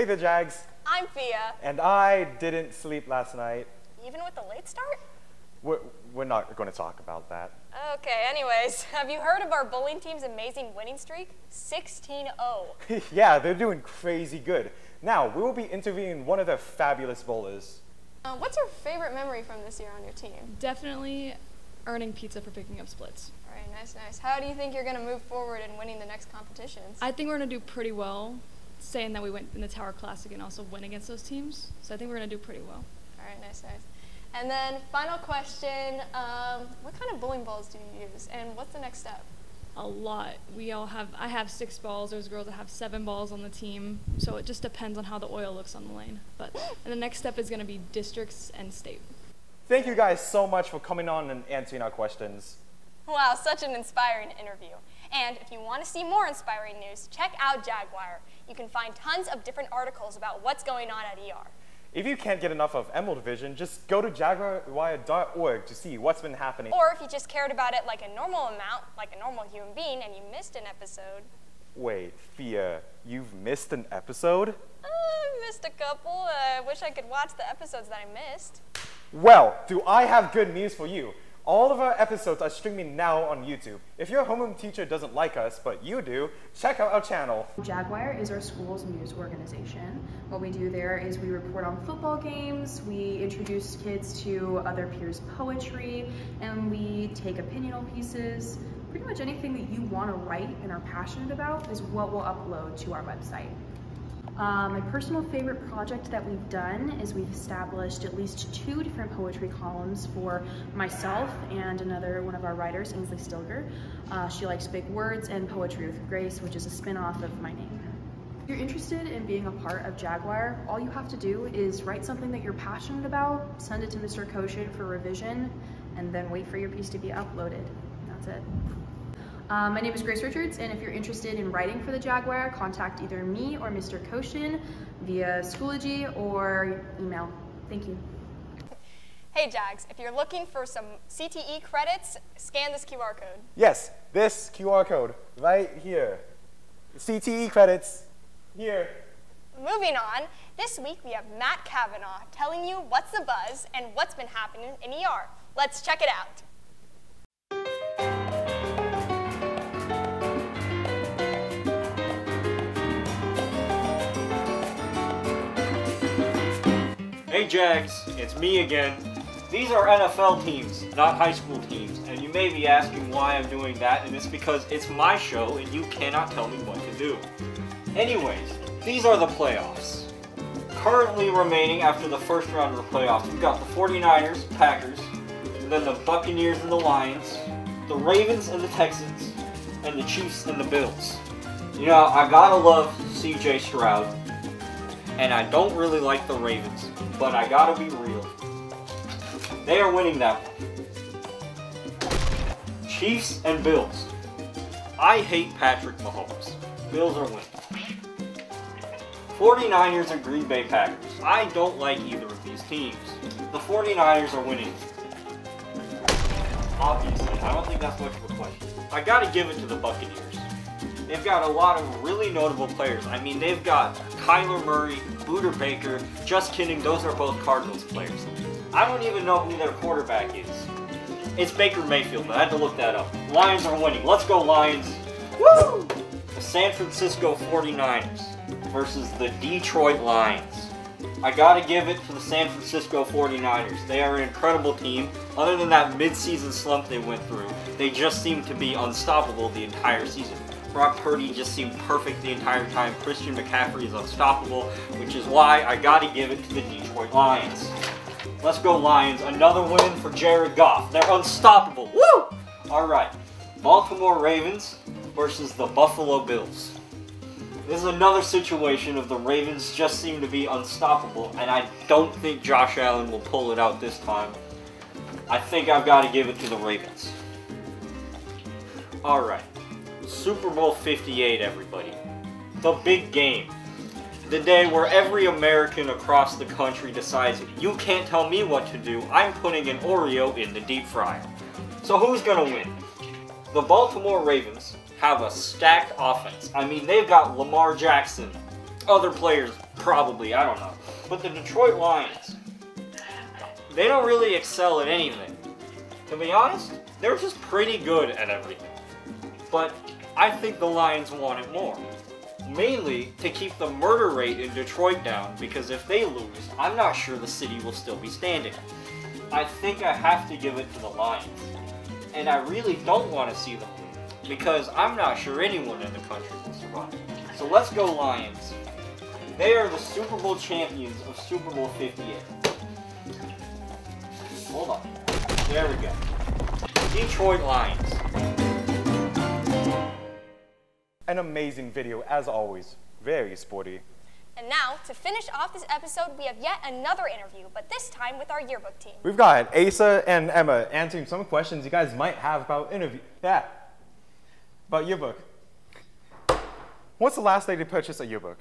Hey the Jags. I'm Phia. And I didn't sleep last night. Even with the late start? We're, we're not going to talk about that. Okay, anyways, have you heard of our bowling team's amazing winning streak? 16-0. yeah, they're doing crazy good. Now, we will be interviewing one of their fabulous bowlers. Uh, what's your favorite memory from this year on your team? Definitely earning pizza for picking up splits. All right, nice, nice. How do you think you're going to move forward in winning the next competitions? I think we're going to do pretty well, saying that we went in the Tower Classic and also win against those teams. So I think we're going to do pretty well. All right, nice, nice. And then final question, um, what kind of bowling balls do you use and what's the next step? A lot. We all have, I have six balls. There's girls that have seven balls on the team. So it just depends on how the oil looks on the lane. But and the next step is going to be districts and state. Thank you guys so much for coming on and answering our questions. Wow, such an inspiring interview. And if you want to see more inspiring news, check out JagWire. You can find tons of different articles about what's going on at ER. If you can't get enough of Emerald Vision, just go to JagWire.org to see what's been happening. Or if you just cared about it like a normal amount, like a normal human being, and you missed an episode. Wait, Phia, you've missed an episode? Uh, missed a couple. I uh, wish I could watch the episodes that I missed. Well, do I have good news for you. All of our episodes are streaming now on YouTube. If your homeroom teacher doesn't like us, but you do, check out our channel. JagWire is our school's news organization. What we do there is we report on football games, we introduce kids to other peers' poetry, and we take opinional pieces. Pretty much anything that you want to write and are passionate about is what we'll upload to our website. Uh, my personal favorite project that we've done is we've established at least two different poetry columns for myself and another one of our writers, Ainsley Stilger. Uh, she likes big words and poetry with grace, which is a spin-off of my name. If you're interested in being a part of JagWire, all you have to do is write something that you're passionate about, send it to Mr. Koshin for revision, and then wait for your piece to be uploaded. That's it. Um, my name is Grace Richards, and if you're interested in writing for the JagWire, contact either me or Mr. Koshin via Schoology or email. Thank you. Hey Jags, if you're looking for some CTE credits, scan this QR code. Yes, this QR code right here. CTE credits here. Moving on, this week we have Matt Cavanaugh telling you what's the buzz and what's been happening in ER. Let's check it out. Hey Jags, it's me again. These are NFL teams, not high school teams, and you may be asking why I'm doing that, and it's because it's my show and you cannot tell me what to do. Anyways, these are the playoffs. Currently remaining after the first round of the playoffs, we've got the 49ers, Packers, then the Buccaneers and the Lions, the Ravens and the Texans, and the Chiefs and the Bills. You know, I gotta love CJ Stroud, and I don't really like the Ravens but I gotta be real. They are winning that one. Chiefs and Bills. I hate Patrick Mahomes. Bills are winning. 49ers and Green Bay Packers. I don't like either of these teams. The 49ers are winning. Obviously, I don't think that's much of a question. I gotta give it to the Buccaneers. They've got a lot of really notable players. I mean, they've got Kyler Murray, Budda Baker. Just kidding, those are both Cardinals players. I don't even know who their quarterback is. It's Baker Mayfield, but I had to look that up. Lions are winning. Let's go, Lions. Woo! The San Francisco 49ers versus the Detroit Lions. I gotta give it to the San Francisco 49ers. They are an incredible team. Other than that mid-season slump they went through, they just seem to be unstoppable the entire season. Brock Purdy just seemed perfect the entire time. Christian McCaffrey is unstoppable, which is why I got to give it to the Detroit Lions. Let's go Lions. Another win for Jared Goff. They're unstoppable. Woo! All right. Baltimore Ravens versus the Buffalo Bills. This is another situation of the Ravens just seem to be unstoppable, and I don't think Josh Allen will pull it out this time. I think I've got to give it to the Ravens. All right. Super Bowl 58, everybody. The big game. The day where every American across the country decides, you can't tell me what to do, I'm putting an Oreo in the deep fryer. So who's gonna win? The Baltimore Ravens have a stacked offense. I mean, they've got Lamar Jackson, other players, probably, I don't know. But the Detroit Lions, they don't really excel at anything. To be honest, they're just pretty good at everything. But I think the Lions want it more. Mainly to keep the murder rate in Detroit down, because if they lose, I'm not sure the city will still be standing. I think I have to give it to the Lions. And I really don't want to see them lose, because I'm not sure anyone in the country will survive. So let's go Lions. They are the Super Bowl champions of Super Bowl 58. Hold on. There we go. Detroit Lions. An amazing video, as always. Very sporty. And now, to finish off this episode, we have yet another interview, but this time with our yearbook team. We've got Asa and Emma answering some questions you guys might have about interview. Yeah. About yearbook. What's the last day to purchase a yearbook?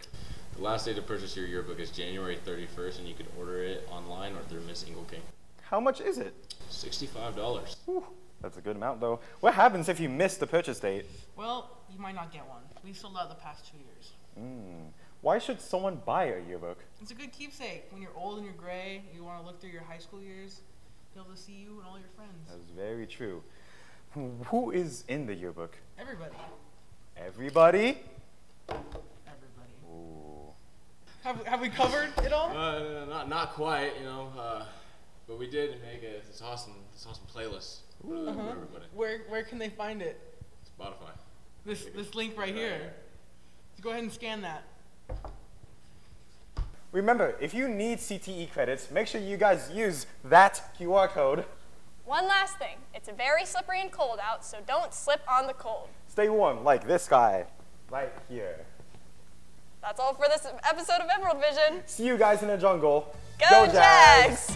The last day to purchase your yearbook is January 31st, and you can order it online or through Miss Ingle King. How much is it? $65. Whew, that's a good amount, though. What happens if you miss the purchase date? Well, you might not get one. We've sold out the past two years. Mm. Why should someone buy a yearbook? It's a good keepsake. When you're old and you're gray, you want to look through your high school years, be able to see you and all your friends. That's very true. Who is in the yearbook? Everybody. Everybody? Everybody. Ooh. Have, have we covered it all? Uh, not, not quite, you know, uh, but we did make a, this awesome, this awesome playlist for, Uh-huh. everybody. Where, where can they find it? Spotify. This, this link right Right here. here. Go ahead and scan that. Remember, if you need CTE credits, make sure you guys use that QR code. One last thing it's very slippery and cold out, so don't slip on the cold. Stay warm, like this guy, right here. That's all for this episode of Emerald Vision. See you guys in the jungle. Go, Jags!